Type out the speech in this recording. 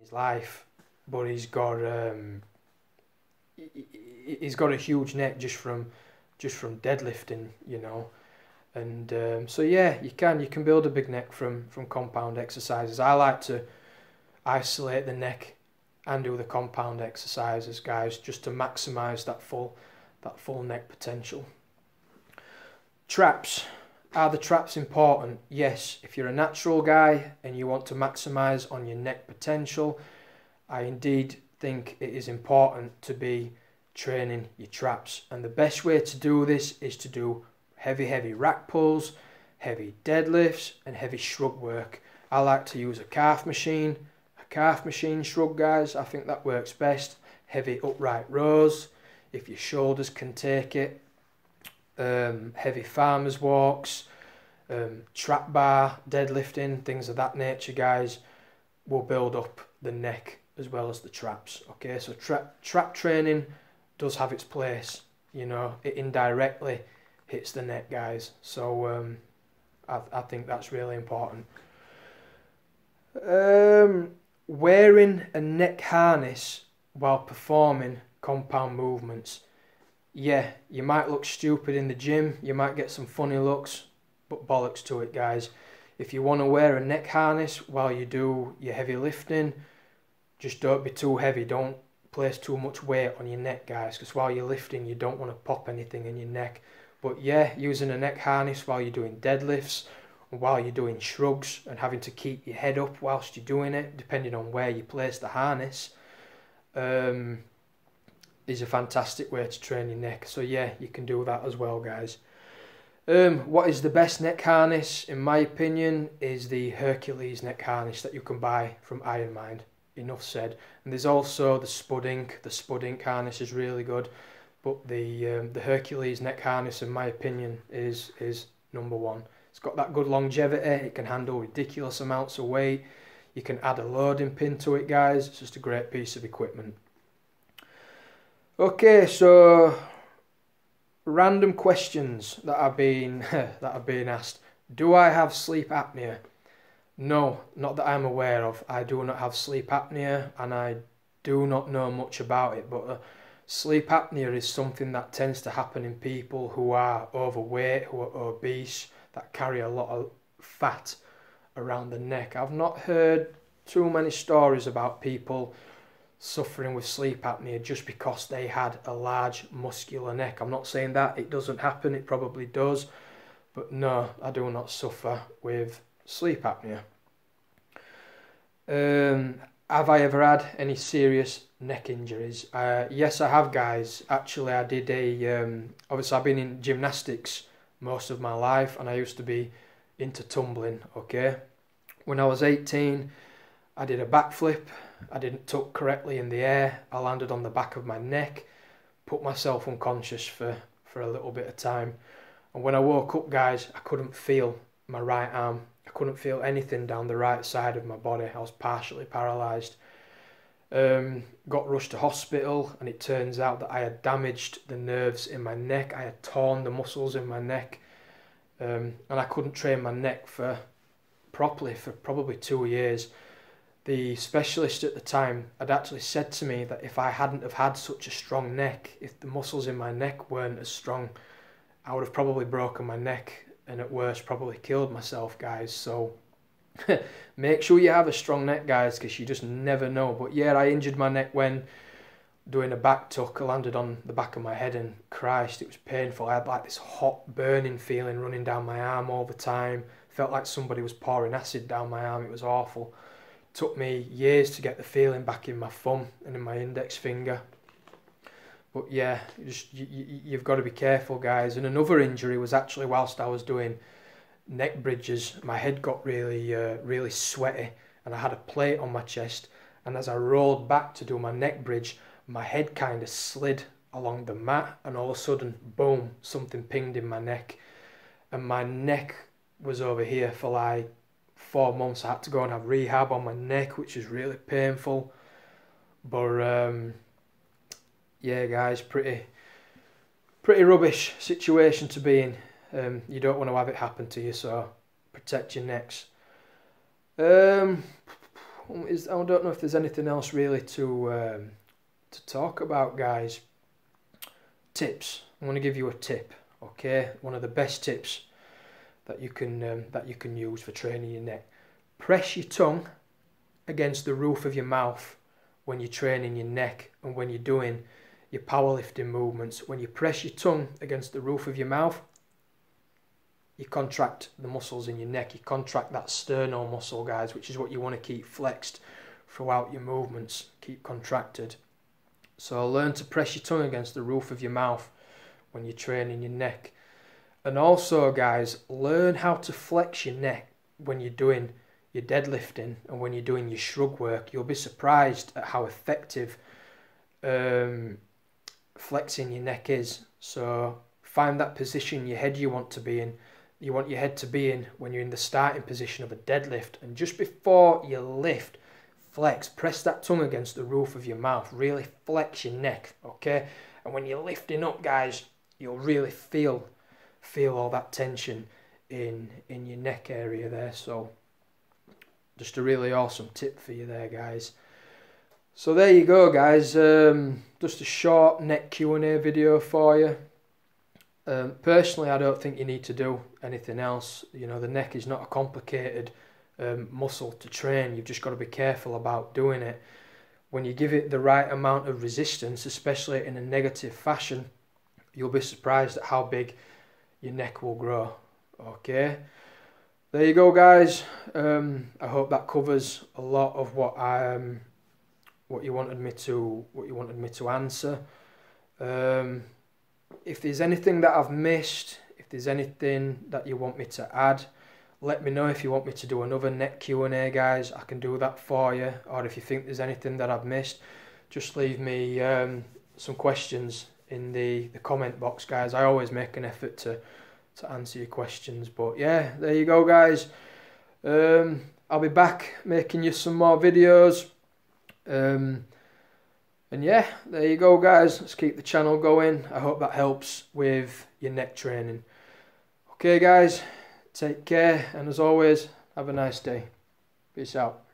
his life, but he's got um, he- he's got a huge neck just from just from deadlifting, you know. And um, so yeah, you can you can build a big neck from from compound exercises. I like to isolate the neck and do the compound exercises, guys, just to maximize that full that full neck potential. Traps. Are the traps important? Yes. If you're a natural guy and you want to maximize on your neck potential, I indeed think it is important to be training your traps. And the best way to do this is to do heavy, heavy rack pulls, heavy deadlifts, and heavy shrug work. I like to use a calf machine, a calf machine shrug, guys. I think that works best. Heavy upright rows, if your shoulders can take it. Um, heavy farmers walks, um, trap bar, deadlifting, things of that nature, guys, will build up the neck as well as the traps. Okay, so trap trap training does have its place. You know, it indirectly hits the neck, guys. So um, I I think that's really important. Um, wearing a neck harness while performing compound movements. Yeah, you might look stupid in the gym, you might get some funny looks, but bollocks to it, guys. If you want to wear a neck harness while you do your heavy lifting, just don't be too heavy. Don't place too much weight on your neck, guys, because while you're lifting, you don't want to pop anything in your neck. But yeah, using a neck harness while you're doing deadlifts, while you're doing shrugs, and having to keep your head up whilst you're doing it, depending on where you place the harness, um, is a fantastic way to train your neck. So yeah, you can do that as well, guys. Um, what is the best neck harness, in my opinion, is the Hercules neck harness that you can buy from IronMind. Enough said. And there's also the Spud Inc. The Spud Inc. harness is really good, but the um, the Hercules neck harness, in my opinion, is is number one. It's got that good longevity. It can handle ridiculous amounts of weight. You can add a loading pin to it, guys. It's just a great piece of equipment. Okay, so random questions that are being that are being asked. Do I have sleep apnea? No, not that I'm aware of. I do not have sleep apnea, and I do not know much about it. But uh, sleep apnea is something that tends to happen in people who are overweight, who are obese, that carry a lot of fat around the neck. I've not heard too many stories about people suffering with sleep apnea just because they had a large muscular neck. I'm not saying that it doesn't happen, it probably does, but no, I do not suffer with sleep apnea. Um, have I ever had any serious neck injuries? Uh, yes, I have, guys. Actually, I did a. Um, obviously, I've been in gymnastics most of my life, and I used to be into tumbling. Okay, when I was 18, I did a backflip. I didn't tuck correctly in the air. I landed on the back of my neck, put myself unconscious for, for a little bit of time. And when I woke up, guys, I couldn't feel my right arm. I couldn't feel anything down the right side of my body. I was partially paralysed. Um, got rushed to hospital, and it turns out that I had damaged the nerves in my neck. I had torn the muscles in my neck, um, and I couldn't train my neck for properly for probably two years the specialist at the time had actually said to me that if I hadn't have had such a strong neck, if the muscles in my neck weren't as strong, I would have probably broken my neck and at worst probably killed myself, guys. So make sure you have a strong neck, guys, because you just never know. But yeah, I injured my neck when doing a back tuck. I landed on the back of my head and Christ, it was painful. I had like this hot burning feeling running down my arm all the time. Felt like somebody was pouring acid down my arm. It was awful took me years to get the feeling back in my thumb and in my index finger. But yeah, just you, you, you've got to be careful, guys. And another injury was actually whilst I was doing neck bridges. My head got really, uh, really sweaty, and I had a plate on my chest. And as I rolled back to do my neck bridge, my head kind of slid along the mat, and all of a sudden, boom, something pinged in my neck, and my neck was over here for like four months. I had to go and have rehab on my neck, which is really painful. But um, yeah, guys, pretty pretty rubbish situation to be in. Um, you don't want to have it happen to you, so protect your necks. Um, is I don't know if there's anything else really to um, to talk about, guys. Tips. I'm going to give you a tip. Okay, one of the best tips that you can um, that you can use for training your neck. Press your tongue against the roof of your mouth when you're training your neck and when you're doing your powerlifting movements. When you press your tongue against the roof of your mouth, you contract the muscles in your neck. You contract that sternal muscle, guys, which is what you want to keep flexed throughout your movements. Keep contracted. So learn to press your tongue against the roof of your mouth when you're training your neck. And also, guys, learn how to flex your neck when you're doing your deadlifting and when you're doing your shrug work. You'll be surprised at how effective um, flexing your neck is. So find that position your head you want to be in. You want your head to be in when you're in the starting position of a deadlift. And just before you lift, flex, press that tongue against the roof of your mouth. Really flex your neck, okay? And when you're lifting up, guys, you'll really feel feel all that tension in in your neck area there. So just a really awesome tip for you there, guys. So there you go, guys. Um, just a short neck Q&A video for you. Um, personally, I don't think you need to do anything else. You know, the neck is not a complicated um, muscle to train. You've just got to be careful about doing it. When you give it the right amount of resistance, especially in a negative fashion, you'll be surprised at how big your neck will grow. Okay, there you go, guys. Um, I hope that covers a lot of what I um, what you wanted me to what you wanted me to answer. Um, if there's anything that I've missed, if there's anything that you want me to add, let me know if you want me to do another neck Q&A guys I can do that for you or if you think there's anything that I've missed just leave me um, some questions in the, the comment box, guys. I always make an effort to to answer your questions. But yeah, there you go, guys. Um, I'll be back making you some more videos. Um, and yeah, there you go, guys. Let's keep the channel going. I hope that helps with your neck training. Okay, guys, take care, and as always, have a nice day. Peace out.